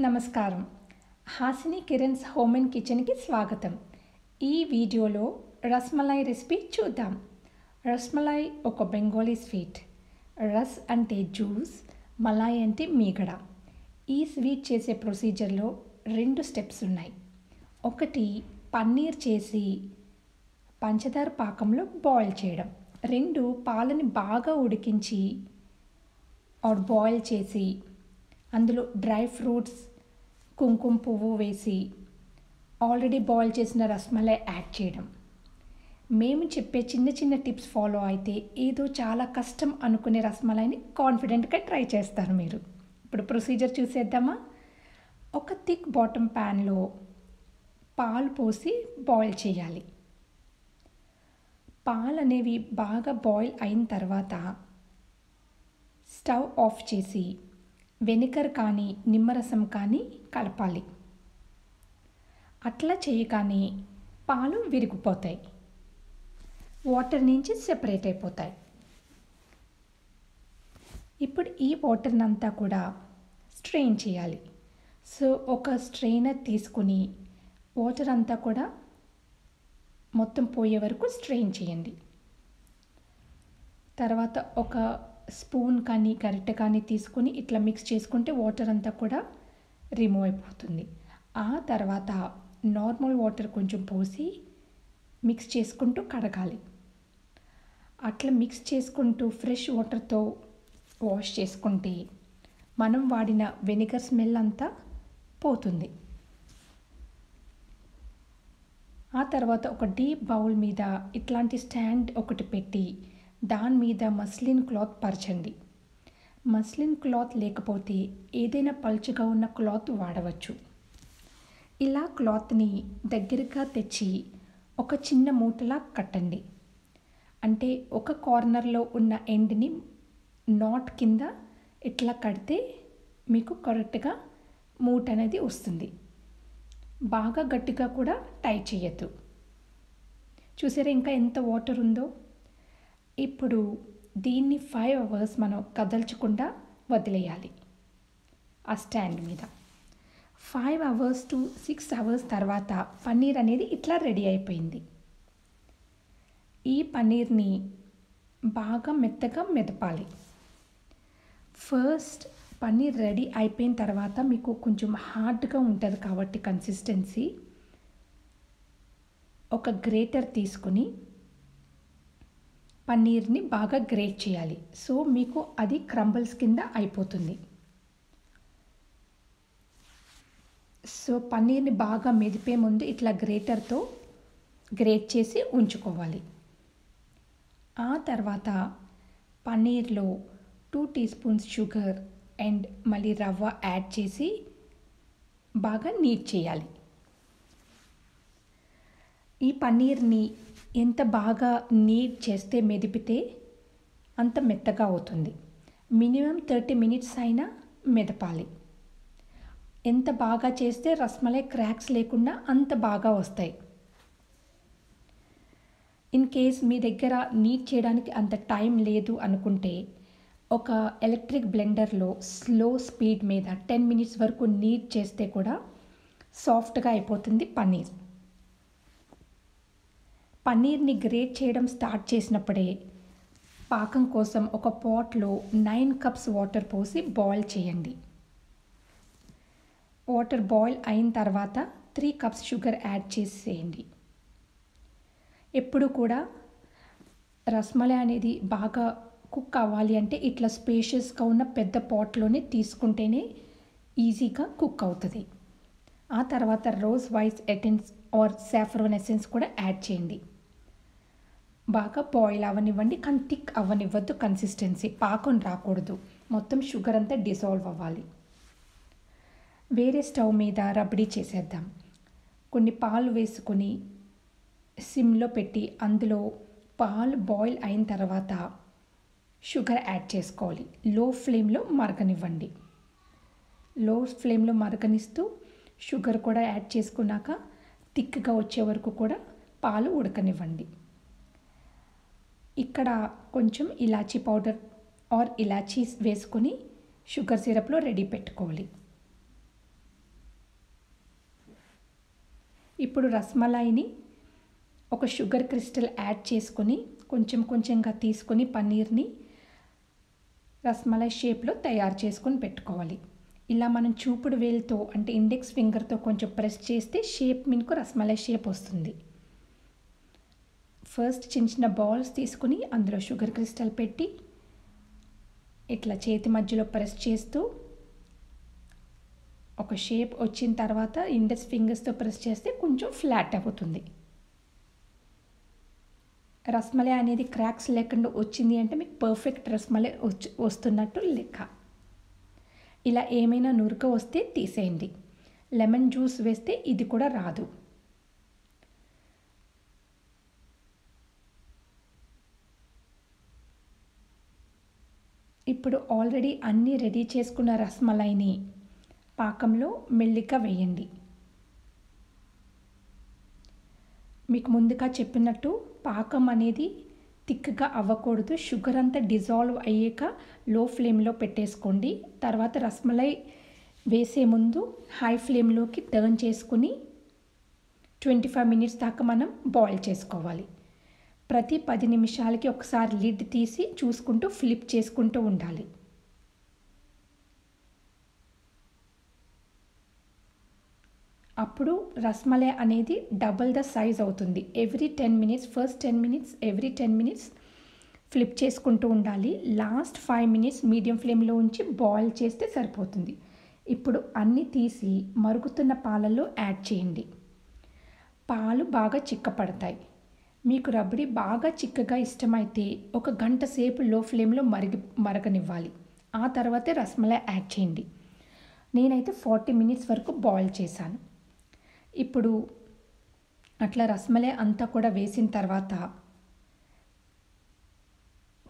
నమస్కారం. Hasini Kiran's home and కిచెన్కి స్వాగతం. ఈ వీడియోలో రస్మలై రెసిపీ చూద్దాం. రస్మలై ఒక బెంగాలీ స్వీట్. రస్ అంటే జ్యూస్ మలాయ్ అంటే మీగడ. ఈ స్వీట్ చేసే ప్రొసీజర్లో రెండు స్టెప్స్ ఉన్నాయి. ఒకటి పన్నీర్ చేసి పంచదార పాకంలో బాయిల్ చేయడం. రెండు పాలని బాగా ఉడికించి ఆర్ బాయిల్ చేసి అందులో డ్రై ఫ్రూట్స్ కుంకుమ పువ్వు వేసి ఆల్రెడీ బాయిల్ చేసిన రస్మలై యాడ్ చేయడం. మేము చెప్పే చిన్న చిన్న టిప్స్ ఫాలో అయితే ఏదో చాలా కష్టం అనుకునే రస్మలైని కాన్ఫిడెంట్గా ట్రై చేస్తారు మీరు. ఇప్పుడు ప్రొసీజర్ చూసేద్దామా? ఒక థిక్ బాటమ్ ప్యాన్లో పాలు పోసి బాయిల్ చేయాలి. పాలు అనేవి బాగా బాయిల్ అయిన తర్వాత స్టవ్ ఆఫ్ చేసి వెనిగర్ కానీ నిమ్మరసం కానీ కలపాలి. అట్లా చేయగానే పాలు విరిగిపోతాయి. వాటర్ నుంచి సెపరేట్ అయిపోతాయి. ఇప్పుడు ఈ వాటర్ని అంతా కూడా స్ట్రెయిన్ చేయాలి. సో ఒక స్ట్రెయినర్ తీసుకుని వాటర్ అంతా కూడా మొత్తం పోయే వరకు స్ట్రెయిన్ చేయండి. తర్వాత ఒక స్పూన్ కానీ గరిటె కానీ తీసుకొని ఇట్లా మిక్స్ చేసుకుంటే వాటర్ అంతా కూడా రిమూవ్ అయిపోతుంది. ఆ తర్వాత నార్మల్ వాటర్ కొంచెం పోసి మిక్స్ చేసుకుంటూ కడగాలి. అట్లా మిక్స్ చేసుకుంటూ ఫ్రెష్ వాటర్తో వాష్ చేసుకుంటే మనం వాడిన వెనిగర్ స్మెల్ అంతా పోతుంది. ఆ తర్వాత ఒక డీప్ బౌల్ మీద ఇట్లాంటి స్టాండ్ ఒకటి పెట్టి దాని మీద మస్లిన్ క్లాత్ పరచండి. మస్లిన్ క్లాత్ లేకపోతే ఏదైనా పలుచగా ఉన్న క్లాత్ వాడవచ్చు. ఇలా క్లాత్ని దగ్గరగా తెచ్చి ఒక చిన్న మూటలా కట్టండి. అంటే ఒక కార్నర్లో ఉన్న ఎండ్ని నాట్ కింద ఇట్లా కడితే మీకు కరెక్ట్గా మూట అనేది వస్తుంది. బాగా గట్టిగా కూడా టై చేయొద్దు. చూసారా ఇంకా ఎంత వాటర్ ఉందో? ఇప్పుడు దీన్ని ఫైవ్ అవర్స్ మనం కదల్చకుండా వదిలేయాలి. ఆ స్టాండ్ మీద. Five hours to six hours తర్వాత పన్నీర్ అనేది ఇట్లా రెడీ అయిపోయింది. ఈ పన్నీర్ని బాగా మెత్తగా మెదపాలి. ఫస్ట్ పన్నీర్ రెడీ అయిపోయిన తర్వాత మీకు కొంచెం హార్డ్గా ఉంటుంది కాబట్టి కన్సిస్టెన్సీ. ఒక గ్రేటర్ తీసుకుని పన్నీర్ని బాగా గ్రేట్ చేయాలి. సో మీకు అది క్రంబల్స్ కింద అయిపోతుంది. సో పన్నీర్ని బాగా మెదిపే ముందు ఇట్లా గ్రేటర్తో గ్రేట్ చేసి ఉంచుకోవాలి. ఆ తర్వాత పన్నీర్లో two teaspoons sugar and మళ్ళీ రవ్వ యాడ్ చేసి బాగా నీట్ చేయాలి. ఈ పన్నీర్ని ఎంత బాగా నీట్ చేస్తే మెదిపితే అంత మెత్తగా అవుతుంది. మినిమం థర్టీ మినిట్స్ అయినా మెదపాలి. ఎంత బాగా చేస్తే రస్మలై క్రాక్స్ లేకుండా అంత బాగా వస్తాయి. ఇన్ కేస్ మీ దగ్గర నీట్ చేయడానికి అంత టైం లేదు అనుకుంటే ఒక ఎలక్ట్రిక్ బ్లెండర్లో స్లో స్పీడ్ మీద టెన్ మినిట్స్ వరకు నీట్ చేస్తే కూడా సాఫ్ట్గా అయిపోతుంది పన్నీర్. పన్నీర్ని గ్రేట్ చేయడం స్టార్ట్ చేసినప్పుడే పాకం కోసం ఒక పాట్లో నైన్ కప్స్ వాటర్ పోసి బాయిల్ చేయండి. వాటర్ బాయిల్ అయిన తర్వాత త్రీ కప్స్ షుగర్ యాడ్ చేసేయండి. ఎప్పుడు కూడా రస్మలై అనేది బాగా కుక్ అవ్వాలి అంటే ఇట్లా స్పేషియస్గా ఉన్న పెద్ద పాట్లోనే తీసుకుంటేనే ఈజీగా కుక్ అవుతుంది. ఆ తర్వాత రోజ్ వైస్ ఎటెన్స్ ఆర్ సాఫ్రోన్ ఎసెన్స్ కూడా యాడ్ చేయండి. బాగా బాయిల్ అవ్వనివ్వండి కానీ థిక్ అవ్వనివ్వద్దు కన్సిస్టెన్సీ పాకం రాకూడదు. మొత్తం షుగర్ అంతా డిసాల్వ్ అవ్వాలి. వేరే స్టవ్ మీద రబడీ చేసేద్దాం. కొన్ని పాలు వేసుకొని సిమ్లో పెట్టి అందులో పాలు బాయిల్ అయిన తర్వాత షుగర్ యాడ్ చేసుకోవాలి. లో ఫ్లేమ్లో మరగనివ్వండి. లో ఫ్లేమ్లో మరగనిస్తూ షుగర్ కూడా యాడ్ చేసుకున్నాక థిక్గా వచ్చే వరకు కూడా పాలు ఉడకనివ్వండి. ఇక్కడ కొంచెం ఇలాచీ పౌడర్ ఆర్ ఇలాచీస్ వేసుకొని షుగర్ సిరప్లో రెడీ పెట్టుకోవాలి. ఇప్పుడు రస్మలాయిని ఒక షుగర్ క్రిస్టల్ యాడ్ చేసుకొని కొంచెం కొంచెంగా తీసుకొని పన్నీర్ని రస్మలై షేప్లో తయారు చేసుకొని పెట్టుకోవాలి. ఇలా మనం చూపుడు వేలుతో అంటే ఇండెక్స్ ఫింగర్తో కొంచెం ప్రెస్ చేస్తే షేప్ మీకు రస్మలై షేప్ వస్తుంది. ఫస్ట్ చిన్న చిన్న బాల్స్ తీసుకుని అందులో షుగర్ క్రిస్టల్ పెట్టి ఇట్లా చేతి మధ్యలో ప్రెస్ చేస్తూ ఒక షేప్ వచ్చిన తర్వాత ఇండెక్స్ ఫింగర్స్తో ప్రెస్ చేస్తే కొంచెం ఫ్లాట్ అవుతుంది. రస్మలై అనేది క్రాక్స్ లేకుండా వచ్చింది అంటే మీకు పర్ఫెక్ట్ రస్మలై వచ్చి వస్తున్నట్టు లెక్క. ఇలా ఏమైనా నురక వస్తే తీసేయండి. లెమన్ జ్యూస్ వేస్తే ఇది కూడా రాదు. ఇప్పుడు ఆల్రెడీ అన్నీ రెడీ చేసుకున్న రస్మలైని పాకంలో మెల్లిగా వేయండి. మీకు ముందుగా చెప్పినట్టు పాకం అనేది థిక్గా అవ్వకూడదు. షుగర్ అంతా డిజాల్వ్ అయ్యాక లో ఫ్లేమ్లో పెట్టేసుకోండి. తర్వాత రస్మలై వేసే ముందు హై ఫ్లేమ్లోకి టర్న్ చేసుకుని ట్వంటీ ఫైవ్ మినిట్స్ దాకా మనం బాయిల్ చేసుకోవాలి. ప్రతి పది నిమిషాలకి ఒకసారి లిడ్ తీసి చూసుకుంటూ ఫ్లిప్ చేసుకుంటూ ఉండాలి. అప్పుడు రస్మలై అనేది డబల్ ద సైజ్ అవుతుంది. Every ten minutes first ten minutes every ten minutes flip చేసుకుంటూ ఉండాలి. లాస్ట్ ఫైవ్ మినిట్స్ మీడియం ఫ్లేమ్లో ఉంచి బాయిల్ చేస్తే సరిపోతుంది. ఇప్పుడు అన్నీ తీసి మరుగుతున్న పాలల్లో యాడ్ చేయండి. పాలు బాగా చిక్కపడతాయి. మీకు రబడి బాగా చిక్కగా ఇష్టమైతే ఒక గంట సేపు లో ఫ్లేమ్లో మరిగి మరగనివ్వాలి. ఆ తర్వాతే రసమలై యాడ్ చేయండి. నేనైతే ఫార్టీ మినిట్స్ వరకు బాయిల్ చేశాను. ఇప్పుడు అట్లా రసమలై అంతా కూడా వేసిన తర్వాత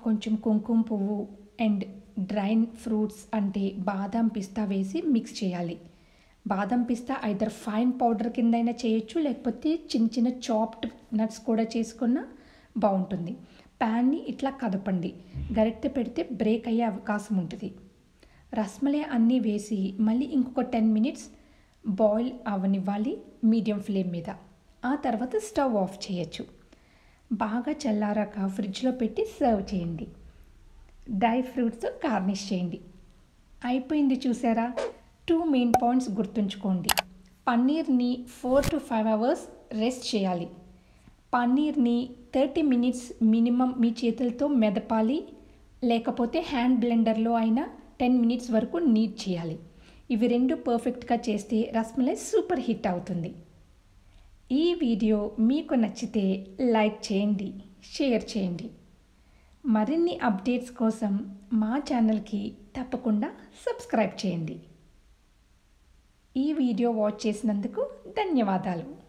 కొంచెం కుంకుమ పువ్వు అండ్ డ్రైన్ ఫ్రూట్స్ అంటే బాదం పిస్తా వేసి మిక్స్ చేయాలి. బాదం పిస్తా ఐదర్ ఫైన్ పౌడర్ కిందైనా చేయొచ్చు లేకపోతే చిన్న చిన్న చాప్డ్ నట్స్ కూడా చేసుకున్న బాగుంటుంది. ప్యాన్ని ఇట్లా కదపండి. గరిటె పెడితే బ్రేక్ అయ్యే అవకాశం ఉంటుంది. రస్మలై అన్నీ వేసి మళ్ళీ ఇంకొక టెన్ మినిట్స్ బాయిల్ అవనివ్వాలి మీడియం ఫ్లేమ్ మీద. ఆ తర్వాత స్టవ్ ఆఫ్ చేయొచ్చు. బాగా చల్లారాక ఫ్రిడ్జ్లో పెట్టి సర్వ్ చేయండి. డ్రై ఫ్రూట్స్ గార్నిష్ చేయండి. అయిపోయింది చూసారా? టూ మెయిన్ పాయింట్స్ గుర్తుంచుకోండి. పన్నీర్ని four to five hours rest చేయాలి. పన్నీర్ని థర్టీ మినిట్స్ మినిమం మీ చేతులతో మెదపాలి. లేకపోతే హ్యాండ్ బ్లెండర్లో అయినా టెన్ మినిట్స్ వరకు నీట్ చేయాలి. ఇవి రెండు పర్ఫెక్ట్గా చేస్తే రస్మలై సూపర్ హిట్ అవుతుంది. ఈ వీడియో మీకు నచ్చితే లైక్ చేయండి షేర్ చేయండి. మరిన్ని అప్డేట్స్ కోసం మా ఛానల్కి తప్పకుండా సబ్స్క్రైబ్ చేయండి. ఈ వీడియో వాచ్ చేసినందుకు ధన్యవాదాలు.